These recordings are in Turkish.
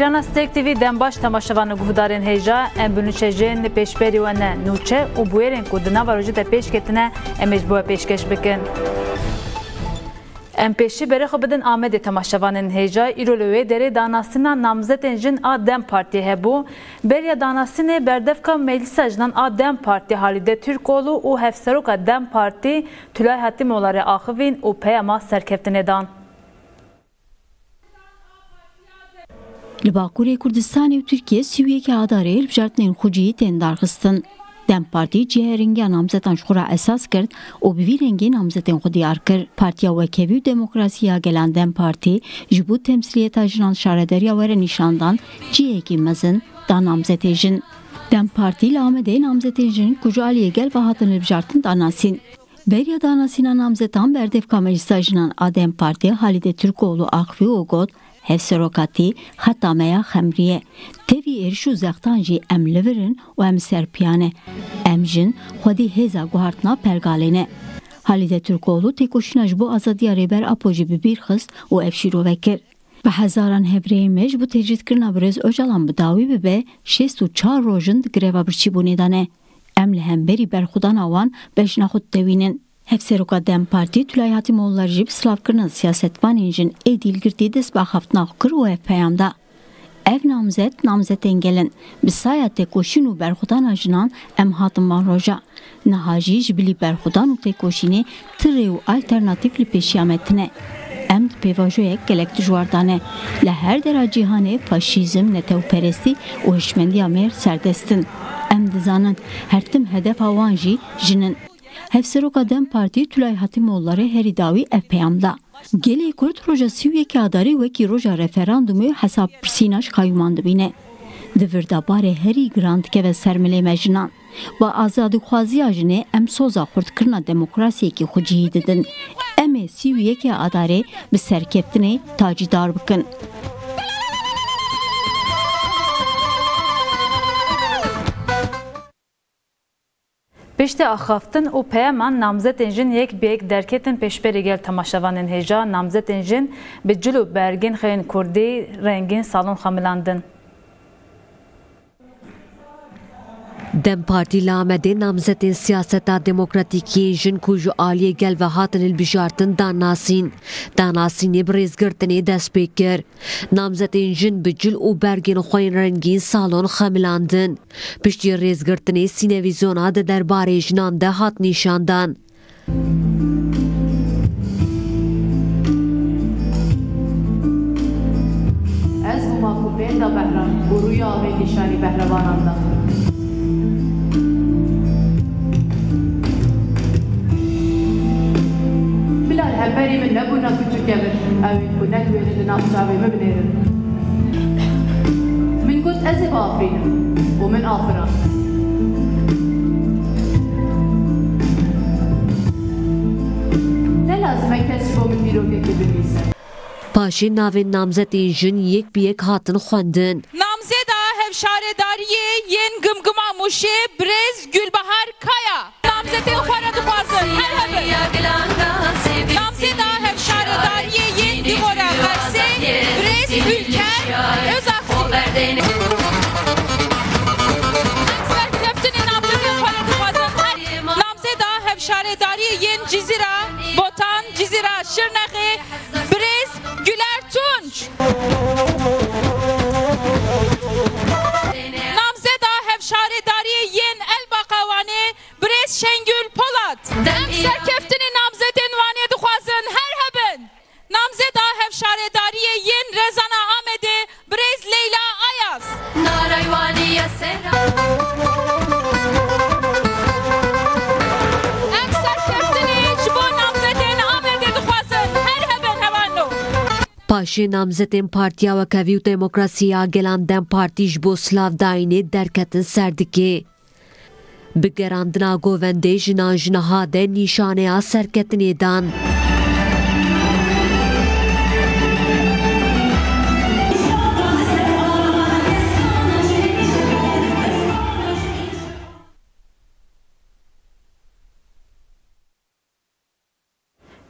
ekrana Stek TV dem baş temaşavan guhdarên hêja em binûçejên li pêşberî we ne nûçe û bûyerên ku di nava rojê te pêş ketine em ê ji bo pêşkeş bikin. Em pêşî berexwe bidin Amedê temaşevanên hêja îro li wê derê danastina namzetên jin a Dem danastinê berdevka meclisa jinan a Dem Partî Halide Türkoğlu û hevseroka Dem Partî Tülay Hatimoğlu axivîn û peyama serkeftinê dan. Li Bakurê Kurdistanê û Tirkiye sîwiyekî adarê li bijartinên xweciyî tên darxistin. Dem Partî cihêrengiya namzetan ji xwe re esas kir û bi vî rengê namzetên xwe diyar kir. Partiya Wekevî û Demokrasiya Gelan Dem Partî ji bo temsiliyeta jinan şarederiya were nîşandan cihekî mezin da namzetê jin. Dem Partî li Amedê namzetên jin ku ji aliyê gel ve hatin li bijartin danasîn. Beriya danasîna namzetan berdevka meclisa jinan a Dem Partî Halide Türkoğlu axivî û got hevserokatî xetameya xemriye. Tevî êriş û zextan jî em li virin û em serpiyane. Em jin xwedî hêza guhartina Halide Türkoğlu têkoşîna ji bo azadiya rêber Apo jî bi bîr xist û ev şîrove kir Bi hezaran hevreyê me ji bo tecrîdkirina Birêz Öcalan bi dawî bibe şêst û çar rojin di greva birçîbûnê de ne em li hemberî berxudana wan bejna xwe dewînin Hevseroka Dem Partî Tülay Hatimoğulları jî bi slavkirina siyasetvanên jin ê dîlgirtî dest baxaftina xwe kir û ev peyamda. Ev namzet namzetên gelin bi saya têkoşîn û berxudana jinan em hatin van roja. Niha jî ji bilî berxudan û têkoşînê tirê û alternatîv li pêşiya me tune. Em di pêvajoyek gelek dijwar dane. Li her dera cîhanê faşîzm, netewperestî û hişmendiya mêr serdestin. Em dizanin her tim hedefa wan jî jinin Hevseroka Dem Partî Tülay Hatimoğulları herî dawî ev peyamda. Gelê Kurd roja sîwiyekî adarî wekî roja referandumê hesab pirsîna ji qayûman dibîne. Di virdabarê herî giran dikeve ser milê me jinan. Bi azadîxwaziya jinê em soza xurtkirina demokrasiyekî xwe cihî didin. Em ê sîwiyekê adarê bi serkeftinê tacîdar bikin. Piştî axaftin û peyaman namzetên jin yek bi derketin pêşberî gel temaşevanên hêja namzetên jin bi cil û bergên xeyên Kurdî salon xemilandin. Dem Partî li Amedê namzetên siyaseta demokratîkiyê jin ku ji aliyê gel ve hatin hilbijartin danasîn. Danasînê bi rêzgirtinê dest pê kir. Namzetên jin û bergên xwe yên rengîn salon xemilandin. Piştî rêzgirtinê sînevîzyona di derbarê jinan hat nîşandan. Ez bûma ku bênda behram û rûya avê nîşanî behrevanan da. Bilal hemberî min nebûna küçük emir evîn ku nedwêne di nav çavê me binêrin. Min got ez ê biafrînim û min afiran. Ne lazim e kes ji bo min dîrokekê binivîse. Paşê navên namzetên jin yek bi yek hatin xwendin. Namzeda hevşaredariye yen gımgıma muşe yen divora qerse brez ülker namzeda hevşaredariye yen cizira botan cizira şirnexê brez güler tunç. Namzeda hevşaredariye yen el brez Şengül Polat. Dem serkeftini namzedin Namzeda hevşaredariye yen Rezana Amede brez Leyla Ayaz. Em serkeftini ji bo namzedin Amede dixwazin her hebin hevano. Paşê namzetên Partiya Wekevî û Demokrasiya Gelan Dem Partî ji bo slavdayînê derketin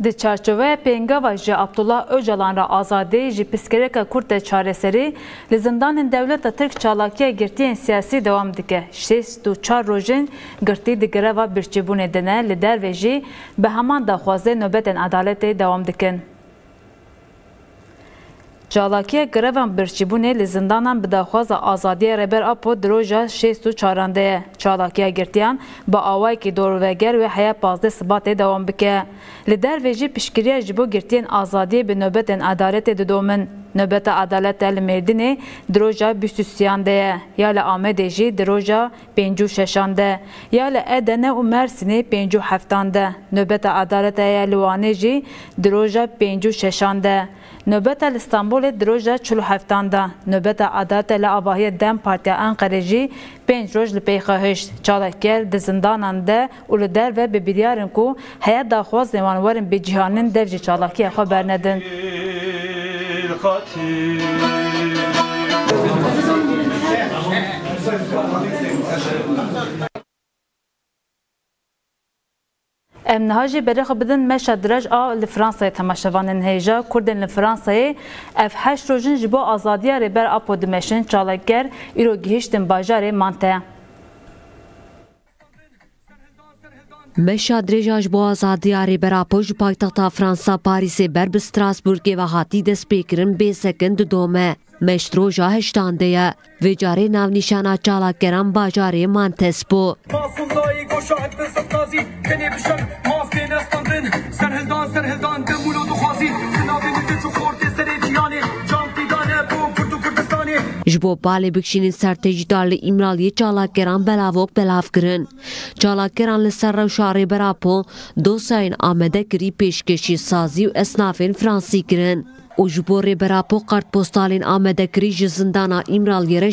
Di çarçove pengava ji Abdullah Öcalan ra azadê ji piskereka Kurd de çareserî li zindanên Dewleta Tirk çalakiya girtiyên siyasî dewam dike. Şêst û çar rojên girtî di greva birçîbûnê dine li derve jî bi heman daxwazê nobetên edaletê dewam dikin. Calakiya grevan birçîbûnê li zindanan bi daxwaza azadiya reber apo diroja şêst û çarande ye. چالاکیا گرتیان با آوای که دورولگر و حیا پازده ثبات دوام بکه لدر ویجی پشکریه جبو گرتین آزادی به نوبت ادارت دودومن نوبت عدالت ال مردنه دروجا 23 ده یا ل آمده جی دروجا 56 ده یا ل ادنه و مرسنه 57 ده نوبت عدالت ال وانه جی دروجا 56 ده نوبت ال استانبول دروجا 47 ده نوبت عدالت ل آواهی دم پارتیا انقره جی 5 روز لپیخه نویش چالکر د زندانان ده ول در و به بریارن کو هيا دا خواز نوان ورن به جهانن درجه چالاکی خبر ندن ام نهاجی برخ بدن مشا درج آ لفرانسای تماشوان انهیجا کردن لفرانسای اف هشت روژن جبو آزادیار بر اپو دمشن چالکر ایرو گیهشتن باجار منطقه Meşa Drejaj Boğaza diyarê berapoj paytexta Fransa Parîsê ber bi Strasburgê ve hatî destpêkirin bêsekin didome. Meş roja heştan de ye. Vê carê navnîşana çalakeran bajarê Mantes bû. Serhildan serhildan demûlo dixwazî, sinavê min Ji bo balê bikişînên sertejîdar li Îmraliyê çalakgeran belavok belav kirin. Çalakgeran li ser rewşa rêberapo dosyayên amedekirî pêşkêşî sazî û esnafên Fransî kirin. û ji bo rêberapo kartpostalên amedekirî ji zindana Îmraliyê re.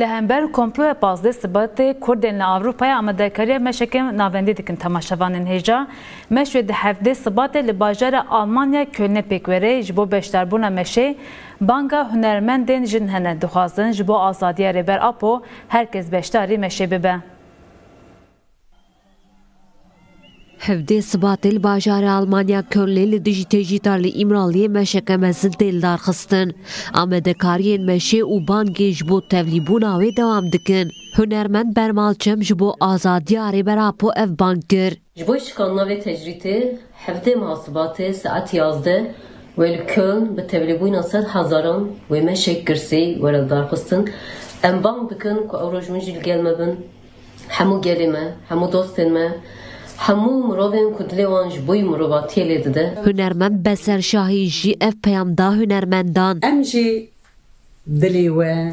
Li hember komploya pazdê sibatê Kurdên li Avrupaya amadekariya meşekên navendî dikin temaşevanên hêja. Meş wê di hevdê sibatê li bajara Almanya Kölnê pêkwerê ji bo beşdarbûna meşê banga hunermendên jin hene dixwazin ji bo azadiya rêber apo herkes beşdarî meşê bibe. Hevdê sibatê li Almanya Kölnê li dijî têjîtar li Îmraliyê meşeke mezin têl darxistin. Amedekariyên meşê û bangê ji bo dikin. Hunermend Bermalçem ji bo azadiya ev bang kir. Ji bo şikanına ve tecritê hevdê muhasibatê saet yazde ve li Köln bi tevlîbûna sed hezaran wê meşek girsî were darxistin em bang dikin ku ew roj min jî li gel me bin همو مروین کدلی وان جبوی مروباتی لیده هنرمند بسر شاهی جی اف پیامدا هنرمندان ام جی دلی و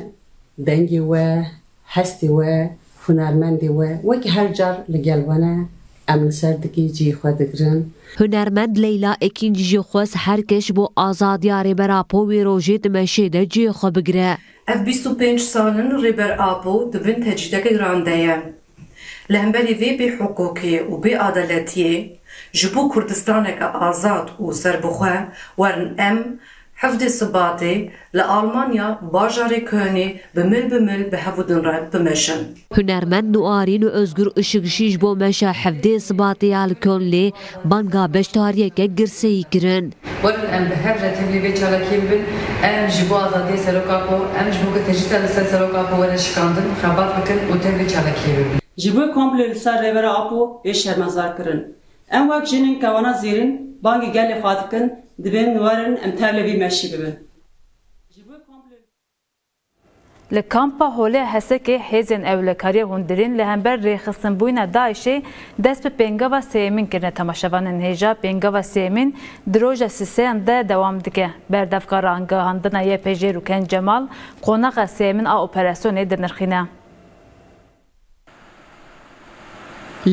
دنگی و هستی و هنرمندی و وکی هر جار لگل وانه ام سر دکی جی خو دگرن هنرمند لیلا اکین جی خوز هر کش بو آزادیا ریبر آپو وی روژی دمشه ده جی خو بگره اف 25 سالن ریبر آپو دبن تجدک گرانده لهمبالي في بي حقوقي وبي عدالتي جبو كردستانك آزاد و سربخوة ورن أم حفظ سباتي لألمانيا باجاري كوني بمل بمل بهفودن رايب بمشن هنر من نوارين و ازگر اشق شيش بو مشا حفظ سباتي على كون لي بانگا بشتاريا كرسي كرن ورن أم بهفظ تبلي بي چالا كيبن أم جبو آزادي سلوكاكو أم جبو كتجيسة لسل ورن شكاندن خبات بكن و تبلي چالا كيبن ji bo komple li ser rêvera apo ê şermezar kirin em wek jinên kewana zêrin bangê gelê xwe dikin dibên werin em tevle vî meşî bibin Li kampa holê Hesekê hêzên ewlekariya hundirîn li hember rêxistinbûyîna Daişê dest bi pêngava sêyemîn kirine temaşevanên hêja pêngava sêyemîn di roja sîseyan de dewam dike. Berdevka rangihandina YPJ Rûken Cemal qonaxa sêyemîn a operasyonê dinirxîne.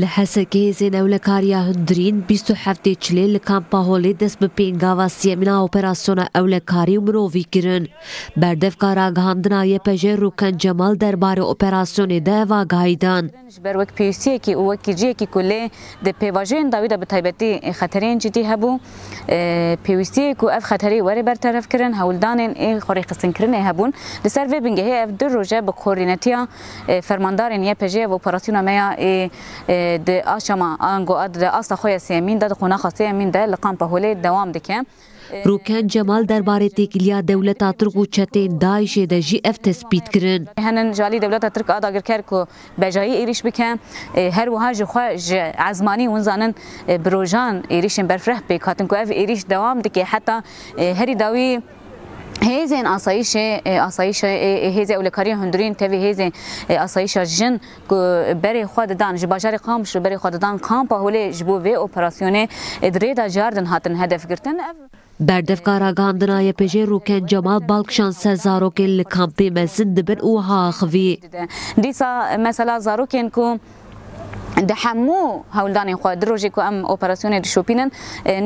لە هەسەکەی زێنەو لە کاریاهندرین 27 چلێ لە کامپاهۆڵی دەست بە پێنگاوا سیەمینا ئۆپەراسیۆنە ئەو لە کاری و مرۆڤی گرن بەردەف کاراگەهاندنایە پەژێ ڕووکەن جەمال دەربارە ئۆپەراسیۆنێ داواگایدان بەروەک پێویستیەکی وەکیجیەکی کولێ دە پێواژێن داویدا بە تایبەتی خەتەرێن جدی هەبوو پێویستەیەک و ئەف خەتەری وەرە بەرتەرەفکردن هەولدانێن ئێ خۆڕی قسنکردنێ هەبوون لەسەر وێ بنگەهەیە ئەف دو ڕۆژە بە کۆرینەتیە فەرماندارێن یە پەژەیە بۆ ئۆپەراسیۆنە مەیە د اشما انگو ادر اصل خوی سیمین داد خونه خاصی امین ده لقام په هولی دوام دکم روکن جمال درباره تکیلیا دولت اترک و چتین داعش ده جی اف تثبیت کرن. هنن جالی دولت اترک آد اگر کر کو بجایی ایریش بکن. هر وها جو خو عزمانی اون زانن بروجان ایریشن برفرح بکاتن کو اف ایریش دوام دکه حتی هری داوی هیزن آسایش آسایش هیز اولکاری هندرین توی هیز آسایش جن کو بری خود دان جباجار قام شو بری خود دان کامپ هولی جبو و اپراسیون ادری دا جاردن هاتن هدف گرتن. بردفکارا گاندنا یپجه روکن جمال بالکشان سر زاروکن لکامپی مزن دبن او ها خوی. دیسا مثلا زاروکن کو د همو هولدان خو دروژې کو ام اپراسیون د شوپینن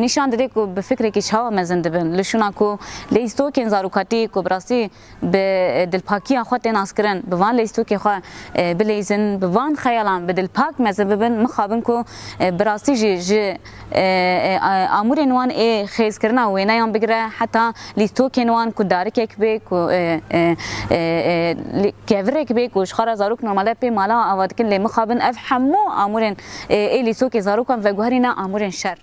نشان دې کو به فکر کې چاو مزند بن. لشونا کو لیستو کې زاروکاتی کو براسی به دل پاکی خو ته ناسکرن به وان لیستو کې خو بلیزن به وان خیالان به دل پاک مزب بن. مخابن کو براسی جی جی امور نوان ای خیز کرنا و نه یم بگره. حتی لیستو کې نوان کو دار کې به کو کېوره کې به کو شخرا زاروک نورماله په مالا اواد کې لمخابن اف همو امورن ایلی سوک زاروکان و گوهرینا امورن شر.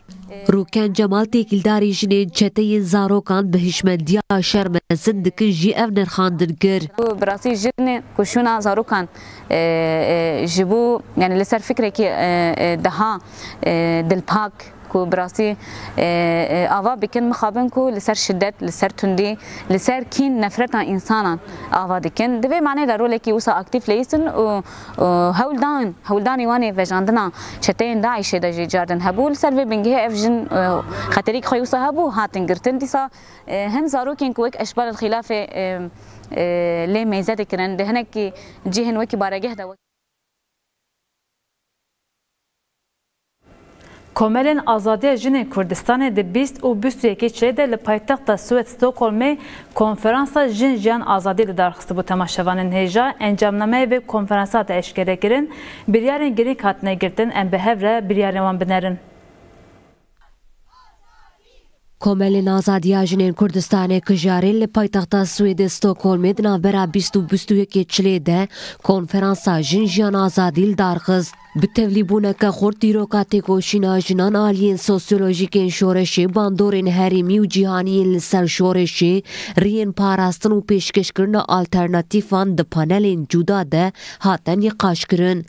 روکن جمال تکیلداری جنین چته زاروکان به هشمندیا شر مزند که جی اف نرخاندن گر براسی جن کشونا زاروکان جبو یعنی لسر فکره که دها دل پاک کو براسی آوا بکن مخابن کو لسر شدت لسر تندی لسر کین نفرت انسانا آوا دکن دوی معنی در روله کی اوسا اکتیف لیسن و هولدان هولدان یوانی وجاندنا. چتین داعش د جاردن هبول سر و بنگه افجن خطری خو اوسا هبو هاتن گرتن دیسا. هم زارو کین کو یک اشبال الخلاف میزه دکرن دهنه کی جهن وکی بارگه دا Komelên azadiya jinên Kurdistanê di bîst û bîst û de li paytexta Swed Stockholmê konferansa Jin jiyan azadî li darxist bû temaşevanên hêja encamnameyê vê konferansa de eşkere kirin biryarên girîng hatine girtin em bi hev re biryarên wan binerin. Komelên azadiya jinên Kurdistanê kijarê li paytexta Swêdê Stockholmê di navbera bîst û bîst û yekê çilê de konferansa Jin jiyan azadî li. Bi tevlîbûneke xort dîroka têkoşîna jinan aliyên sosyolojîkên şoreşê bandorên herîmî û cîhaniyên li ser şoreşê riyên parastin û pêşkêşkirina alternatîfan di panelên de hatin yêqaşkirin.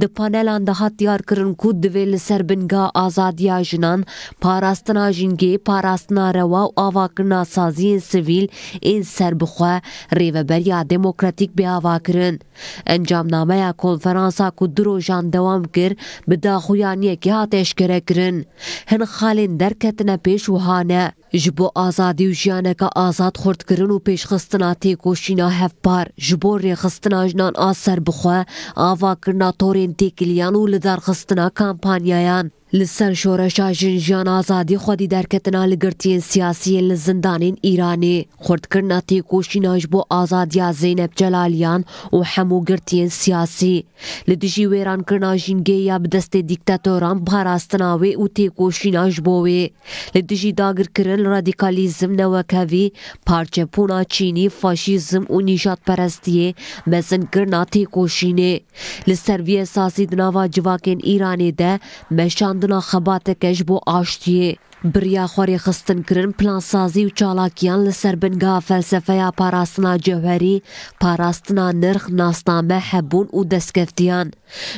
Di panelan de hat diyarkirin ku divê li ser binga azadiya jinan parastina jîngê parastina rewa û avakirina saziyên sivîl ên serbixwe rêveberiya demokratîk bêavakirin. Encamnameya konferansa ku rojan dewa دەوام کرد bi daxuyaniyekê hat eşkerekirin hin xalên derketine pêş û hane ji bo azadî û jiyaneka azad xurtkirin û pêşxistina têkoşîna hevpar ji bo rêxistina jinan a serbixwe avakirina torên têkiliyan û li darxistina kampanyayan لسر شورشا جنجان آزادی خودی درکتنا لگرتین سیاسی لزندانین ایرانی. خردکرنا تی کوشیناج بو آزادیا زینب جلالیان و همو گرتین سیاسی. لدجی ویران کرنا جنگی یا بدست دیکتاتوران بھاراستناوی و تی کوشیناج بووی لدجی داگر کرن رادیکالیزم نوکوی پارچه پونا چینی فاشیزم و نیشات پرستیه مزن کرنا تی کوشینه. لسر وی اساسی دناوا جواکین ایرانی ده مشان دخبہ تے کیشبو آشت یہ بریا خواري خستن کرن پلان سازی و چالاکیان لسر بنگا فلسفه پاراستنا جوهری پاراستنا نرخ ناسنامه هبون و دستگفتیان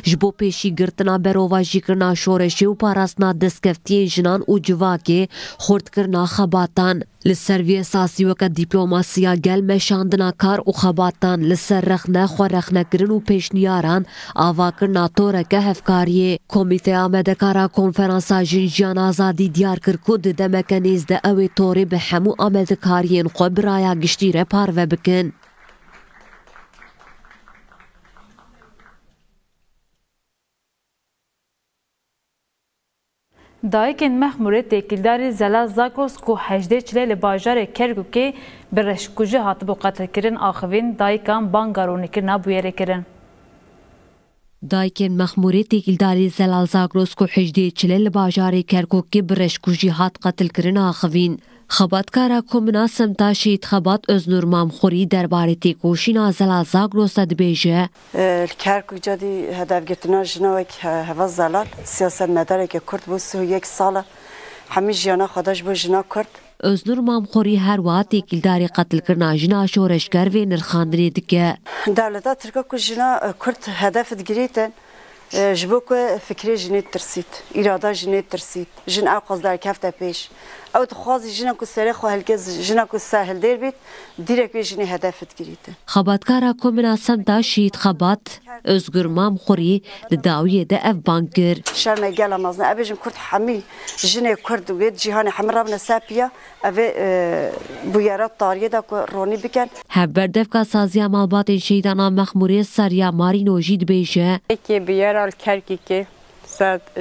جبو پیشی گرتنا بروا جکرنا شورشی و پاراستنا دستگفتیان جنان و جواکی خورد کرنا خباتان لسر وی اساسی وک دیپلوماسیا گل مشاندنا کار او خباتان لسر رخنه خو رخنه کرن او پیشنیاران آوا کرنا تورکه هفکاری کمیته آمده کارا کنفرانسا جنجان آزادی دیار کر Ku di demeke nêz de ew ê torê bi hemû amedekariyên xwe biraya giştî re parve bikin. Dayikên Mehmûrê têkildarê Zelal Zagros ku hejdê çilê li bajarê Kerkûkê bi reşkujî hatibû qetilkirin axivîn dayikan banga ronîkirina bûyerê kirin. Dayikên Mexmûrê têkildarê Zelal Zagros ku hejdê çile li bajarê Kerkûkê bi reşkujî hat qetilkirin axivîn. Xebatkara Komuna Semta Şehîd Xebat Öznur Mamxurî derbarê têkoşîna Zelal Zagros'a dibêje Kerkûk cadî hedevgirtina jina wek heva zelal siyasetmedarekê Kurd bû sih yek sala hemî jiyana xwe ji bo jina Kurd ئۆزنورمام خۆری هەروە تێکیلداری قەتلکردنا ژنا شۆڕشگەر وێ نرخاندنێ دکە داولەتا ترکە کو ژنا کورت هەدەفت گرێتن ji bo ku e, fikirê jinê tirsît, îrada jinê tirsît, jin ew kefte pêş. أو تخوازي جنكو سريخو هلكز جنكو ساهل ديربيت ديرك بيجني هدف تكريت خباتكارا كومنا سمتا شيت خبات özgür mamxuri li dawiyê de ev bankir. Şerme gela mazne ebêjim Kurd hemî jinê Kurd wê cîhanê hemî rabne sepiya evê bu yera tariyê de ku ronî bikin. Hev berdevka saziya malbatên şeydana Mehmûrê Seriya Marîno jî dibêje. Peki bir yer al Kerkikê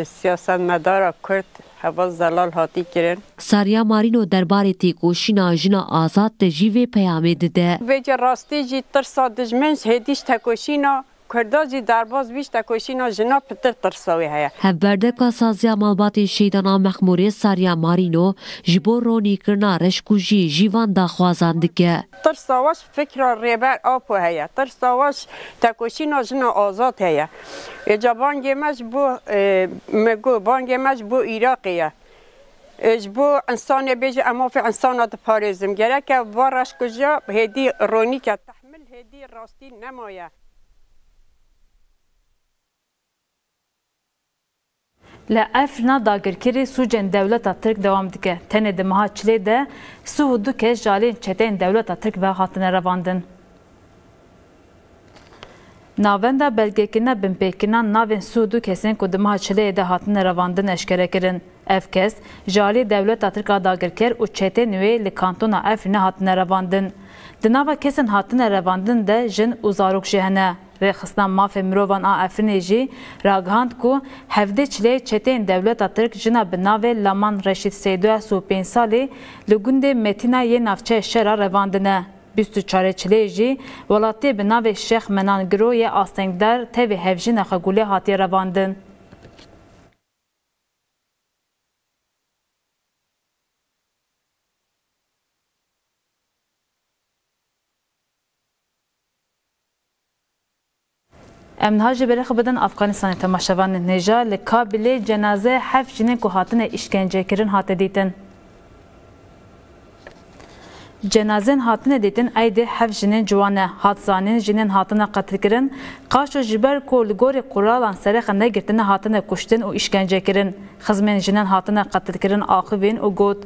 siyasal medara Kurd حواس دلال هاتی کرن. ساریا مارینو دربارې تیکوشینا جنا آزاد ته جیوه پیامې ده به راستی جی تر سادجمنس هدیش تکوشینا کردازی درباز بیش تکوشینا جنا پتر ترساوی هیا. هفبردکا سازیا مالباتی شیدانا مخموری ساریا مارینو جبو رونی کرنا رشکو جی جیوان دا خوازندکه ترساواش فکر ریبر آپو هیا. ترساواش تکوشینا جنا آزاد هیا. اجا بانگی مش بو مگو بانگی مش بو ایراقیه جبو انسان بیجی اما فی انسان دا پارزم گره که بارش کجا هدی رونی که تحمل هدی راستی نمایه Li Efrina dagirkerê sûcên dewleta Tirk dewam dike. Tenê di meha çilê de su û du kes ji aliyên çeteyên dewleta Tirk ve hatine revandin. Navenda belgekirina binpêkirina navên su du kesên ku di meha çileyê de hatine revandin eşkere kirin. Ev kes ji aliyê dewleta Tirka dagirker û çetên wê li kantona Efrînê hatine revandin. Di nava kesên hatine revandin de jin û zarok jî hene. ری خصنا ماف مروان آ افرین جی راگهاند کو هفده چلی چتین دولت ترک جنا بناو لامان رشید سیدوه سو پین سالی لگند متینا یه نفچه شرا رواندنه. 24 çilê jî welatê bi navê Şex Menan Giroyê astengdar tevê hevjîna xegulê hatiye revandin. Em berê xwe bidin Afganistanê temaşevanên Kabilê cenazê heft jinên ku hatine îşkencekirin hate. Cenazên hatine dîtin eydê heft jinên ciwane hat zanîn jinên hatine qetilkirin qaşo ji ber ku li gorî quralan serê negirtine hatine kuştin û îşkencekirin xizmên jinên hatine qetilkirin axivîn û got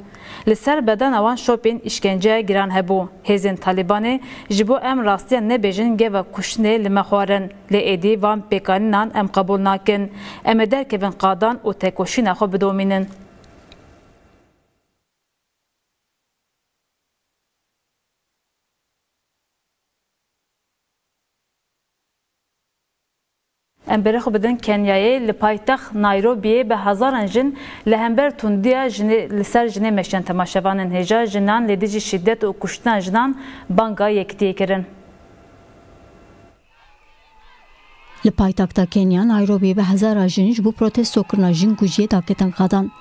li ser bedena wan şopên îşkenceye giran hebû hêzên Talibanê ji bo em rastiya nebêjin geva kuştinê li me xwarin lê êdî van pêkanînan em qebûl nakin em ê derkevin qadan û tekoşîna xwe bidomînin em berê xwe bidin Kenyayê li paytext Nayrobiyê bi hezaran jin li hember tundiya li ser jinê meşên temaşevanên hêja jinan lê dijî şîddet û kuştina jinan banga yekitiyê kirin. Li paytaxta Kenya Nayrobiyê bi hezara jin ji bo protestokirina jin ku jiyê daketin qadan.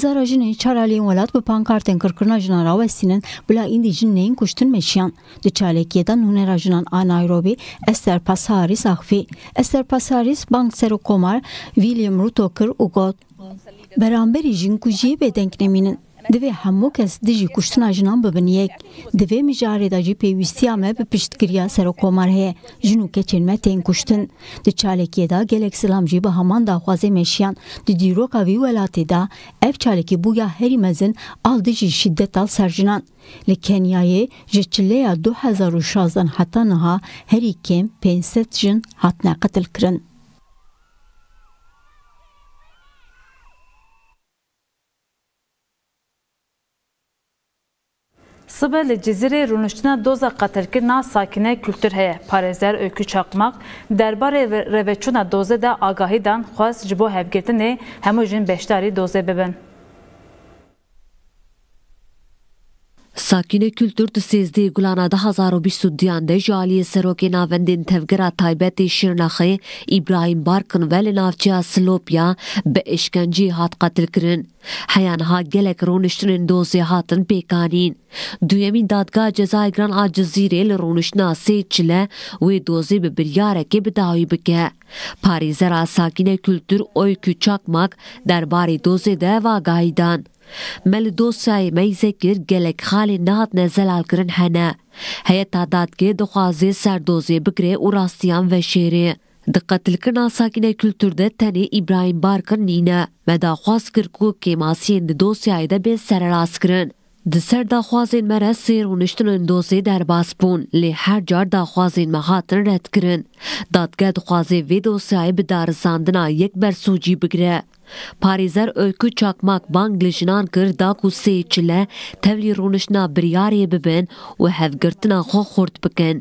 Hezara jinên çar aliyên welat bi pankartên kirkirina jinan rawestînin bila îndî jin neyên kuştin meşiyan. Di çalekiyê de nûnera jinan a Nairobi Esther Pasaris axivî. Esther Pasaris bank serokkomar William Ruto kir û got. Beramberî jin ku Divê hemû kes dijî kuştina jinan bibin yek. Divê mijarê de jî pêwîstiya me bi piştgiriya serokkomar heye. Jin û keçên me tên kuştin. Di çalekiyê de gelek silam jî bi heman daxwazê meşiyan. Di dîroka vî welatê de ev çalekî bûya herî mezin al dijî şiddet al ser jinan. Li Kenyayê ji çileya 2016 heta niha herî kêm 500 jin hatine qetil kirin. Սբելի ջիզիրի ռունուշտնա դոզա կատրկիրնա սակինե կուլտուր հեյ պարեզեր ոգու չակմակ, դերբար ռևեչունա դոզե դա ագահի դան խոս ջբո հեվգետին հեմուժին բեշտարի դոզե բեբեն։ Sakine Kültür di sêzdeyê gulana 2022 de ji aliyê serokê navendên tevgera taybetê Şirnexê İbrahim Barkin ve li navçeya Silopya bi işkenceyê hat qetilkirin. Heyanha gelek rûniştinên dozê hatin pêkanîn. Duyemîn dadgah cezayê giran a Cizîrê li rûniştina sê çile wê dozê bi biryarekê bi dawî bike. Parêzera Sakine Kültür Oykü Çakmak derbarê dozê de vagahî dan. مەل دۆسای مەیزە کرد gelek xalê nehatine zelalkirin hene. Heyeta dadgê dixwazê serdozê bikirê û rastiyan ve şêrê. Diqetilkirina sakîne kültürde tenê İbrahim Barkin nîne ve daxwaz kir ku kêmasiyên di dosyayê de bê sereras kirin. Di ser daxwazên me re sêr û niştinên dosyê derbas bûn lê her car daxwazên me hatin red kirin. Dadge dixwazê vê dosyayê bi darisandina yek bersûcî bigire. Parêzer Öykü Çakmak banglijinan kir da ku sê çile tevlî rûniştina biryarê bibin û hevgirtina xwe xurt bikin.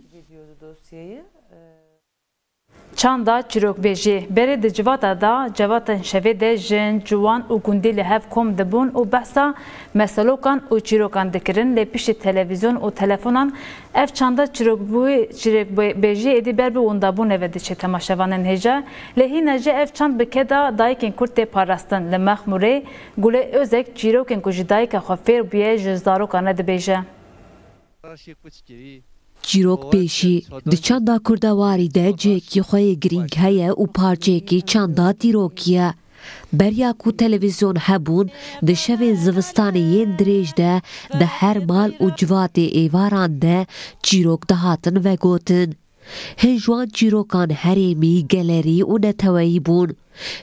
Çanda çîrokbêjî berê di civata da cevatên şevê de jin ciwan û gundî li hev kom dibûn û behsa meselokan û çîrokan dikirin lê piştî televîzyon û telefonan. Ev çanda çîrokbêjî êdî ber bi wendabûnê ve diçe temaşevanên hêja. Lê hîne jî ev çand bi keda dayikên Kurd tê parastin. Li Mexmûrê Gulê Özek çîrokên ku ji dayika xwe fêr bûye ji zarokan re dibêje. Çîrok pêşî di çanda kurdewarî de cihekî xwe yê girîng heye û parçeyekî çanda dîrokî ye. Berya ku televîzyon hebûn di şevên zivistanê yên dirêj de di her mal û civatê êvaran de çîrok dihatin vegotin. Hin ji wan çîrokan herêmî, gelerî û neteweyî bûn.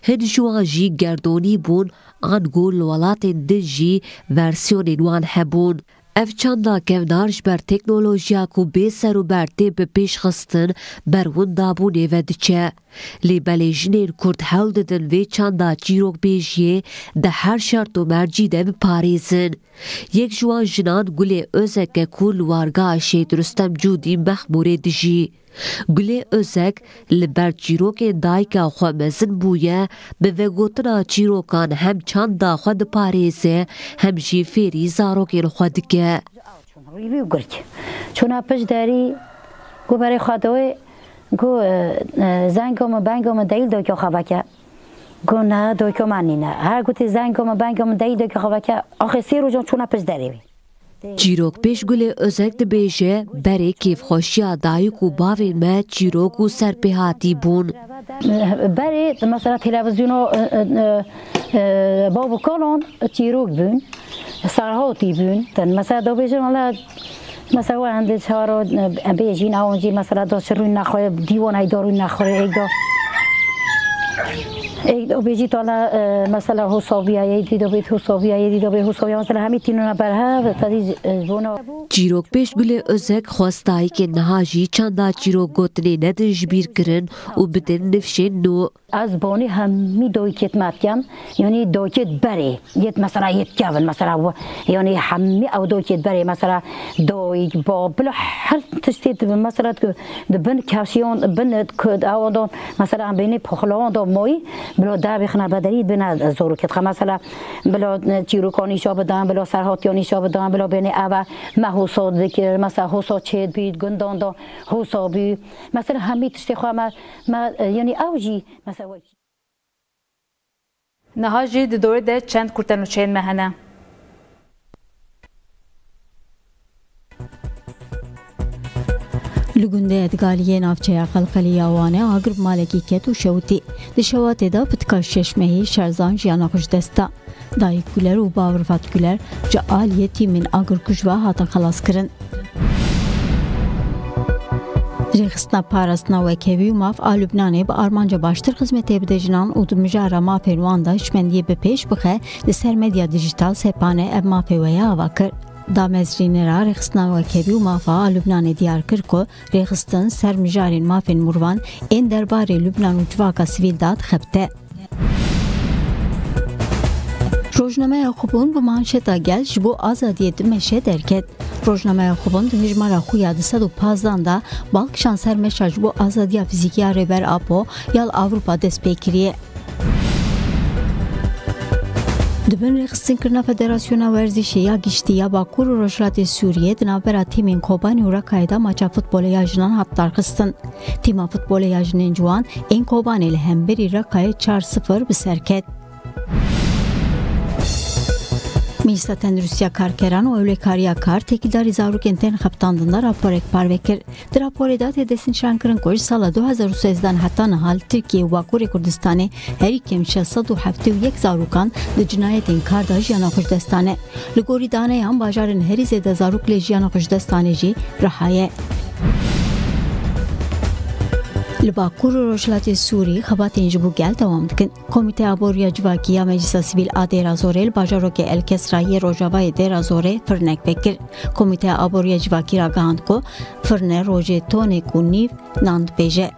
Hin ji wan jî gerdonî bûn an got li welatên din jî versiyonên wan hebûn. Ev çanda kevdar ji ber teknolojiya ku bê ser û bertê bi pêş xistin ber wendabûnê ve diçe. Lê belêjinên Kurd hewl didin vê çanda çîrokbêjiyê di her şert û mercî de biparêzin. Yek ji wan jinan Gulê Özek e ku li wargeha Şêd Rüstem Cûdî Mexmûrê dijî. Gulê Özek li ber çîrokên dayika xwe mezin bûye bi vegotina çîrokan hem çanda xwe diparêze hem jî fêrî zarokên xwe dike. Çûna pişt derî got berê xwedewê got zengê me bengê me deyl doyka xeveke got ne doyka man nîne. Her gotê zengê me bengê me deyl doyka xeveke axê sê rojan çûna pişt derê wê چیروک پیش گل ازکت بیشه بری کیف خوشی آدائی کو باوی مه چیروک و سرپیهاتی بون بری مثلا تلویزیونو بابو کالون چیروک بون سرهاتی بون تن مثلا دو بیشن مالا مثلا وند چهارو بیشین آنجی مثلا دو شروع نخواه دیوان ای دارو نخواه ای دارو عید او بیجی تالا مثلا حسابی عید دیدو بیت حسابی عید دیدو به حسابی مثلا همین تینونا برها ها تازی جبونا چیروک پیش گل ازک خواستای که نهاجی چندا چیروک گوتنی ندن جبیر کرن و بدن نفشه نو از بانی همی دویکت ماتیم یعنی دویکت بره. یت مثلا یت کیون مثلا یعنی همی او دویکت بره. مثلا دویک با بلا هر تشتیت مثلا بن کاشیون بن کد او دون مثلا بین پخلوان دو موی بلا در بخنا بدری بین زورو کت مثلا بلا چیروکانی شاب دان بلا سرهاتیانی شاب دان بلا بین او ما حوسا ذکر مثلا حوسا چید بید گندان دا حوسا بی مثلا همی تشتی خواه ما یعنی اوجی Niha jî di dorê de çend kurtenûçeyên me hene. Li gundê Edgaliyê navçeya Xelxeliya Wanê agir malekî ket û şewtî. Di şewatê de pitka şeşmehî şerzan jiyana xwe ji dest da. Dayîk Güler û Bawirvat Güler ji aliyê tîmên agirkuj ve hatin xelas kirin. Rêxistina parastina wekevî û mav a Lubnanê bi armanca baştir xizmetê bide jinan û di mijara mafên wan de hişmendiyê bi pêş bixe li ser medya dijîtal sepane ev mafê we ya ava kir. Damezrînera rêxistina wekevî û mafa a Lubnanê diyar kir ku ser mijarên mafên Murvan ên derbarê Lubnan û civaka sivîl da dixebite. Rojnameya xubûn bi manşeta gel ji bo azadiyê di meşe derket. Rojnameya xubin di hejmara xwe ya di sed û pazdan da balkişan sermeşa ji bo azadiya fîzîkiya rêber Apo yal Avrupa dest pê kiriye. Dibin rêxistinskirina Federasyona Werzîşê ya Giştî ya Bakur û Rojhilatê Sûriyê di navbera tîmên Kobanî û Rakayê de maça futbolê ya jinan hat darxistin. Tîma futbolê ya jinên ciwan ên Kobanê li hemberî Rakayê 4-0 bi ser. მისათენ რუსია კარკერანო ევლეკარია კარ ტეკიდა რიზავრუკენტენ ხაპტანდნდა რაპორეკ პარვეკერ დრაპორედა თედესინ შანკრენ კორი სალა 2013-დან ჰატა ნაჰალ Türkiye ვაკური კურდისტანი ჰერიკემ 671 ზარუკან დჯნაიეტინ კარდა ჟიანა ხუჯდესტანე ლგორიდანე ამ ბაჟარენ ჰერიზედა ზარუკ ლეჟიანა ხუჯდესტანეჯი რაჰაye Li Bakur û Rojhilatê Sûrî xebatên ji bo gel dewam dikin. Komîteya Boriya Civakî ya Meclisa Sivîl a Dêrazorê li bajarokê Elkesrayê Rojavayê Dêrazorê firnek vekir. Komîteya Aboriya Civakî ra gihand ku firne rojê tonê û nîv nan dibêje.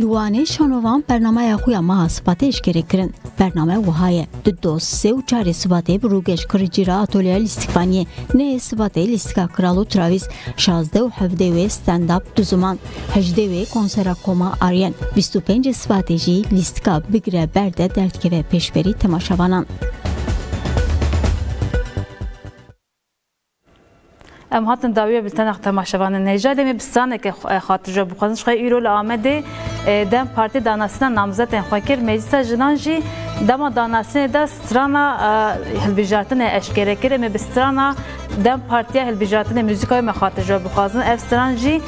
Li Wanê şanovan bernameya xwe ya meha Sibatê eşkere kirin. Bername wiha ye di doz sê û çarê Sibatê bi rûgeşkirî ra atolyeya lîstikvaniyê neyê Sibatê lîstika Kral û Travis şazde û hevdê wê stand-up du ziman hejdê wê konsera koma Aryen bîst û pêncê Sibatê jî lîstika bigire ber de derdkeve pêşberî temaşevanan. ام هاتن داویه بلتن تماشاوان نهجا دمی بستانه که خاطر جو بخوازن شخواه ایرو لآمده دم پارتی داناسینا نامزد انخواکر مجلسا جنان جی دما داناسینا دا سترانا هلبیجاتن اشکره کره می بسترانا دم پارتیا هلبیجاتن موزیکای می خاطر جو بخوازن اف ستران جی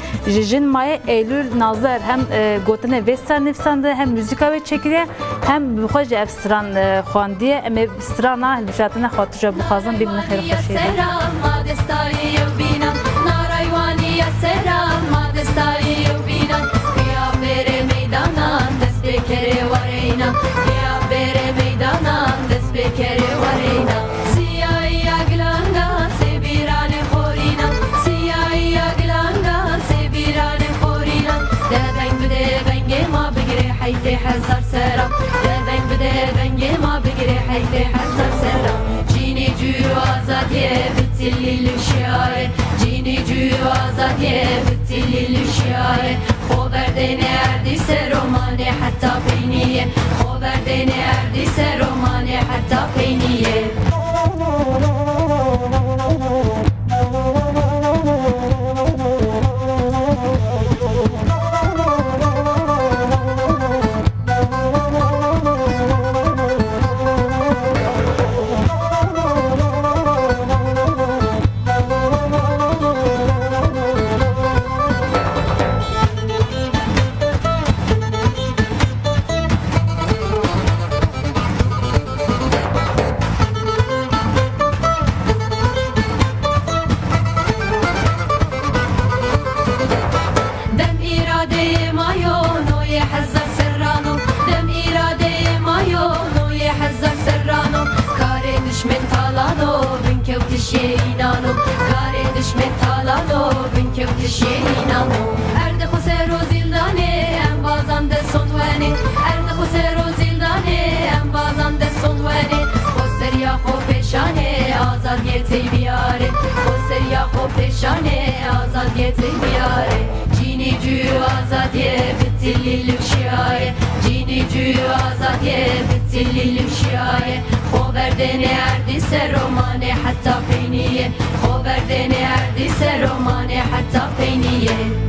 جن مای ایلول نازر هم گوتنه وستر نفسنده هم موزیکای چکریه هم بخوش اف ستران خواندیه امی بسترانا هلبیجاتن خاطر جو بخوازن بیم خیر خوشیده bekeri var eyna Ya bere meydana des bekeri var eyna Siyah ya glanda se birane korina Siyah ya glanda se birane korina Deben bide benge ma bigre hayte hazar sera Deben bide ma bigre hayte hazar sera Cini cüru azadiye bitilil şiare Cini cüru azadiye خبر دین اردیس رومانه حتى فيني خبر دین اردیس آزاد یه تی بیاره بسر یا خوب پشانه آزاد یه تی بیاره جینی جو آزاد یه بتلی لکشیاره جینی جو آزاد یه بتلی لکشیاره خوبردن اردی سر رومانه حتی پینیه خوبردن اردی سر رومانه حتی پینیه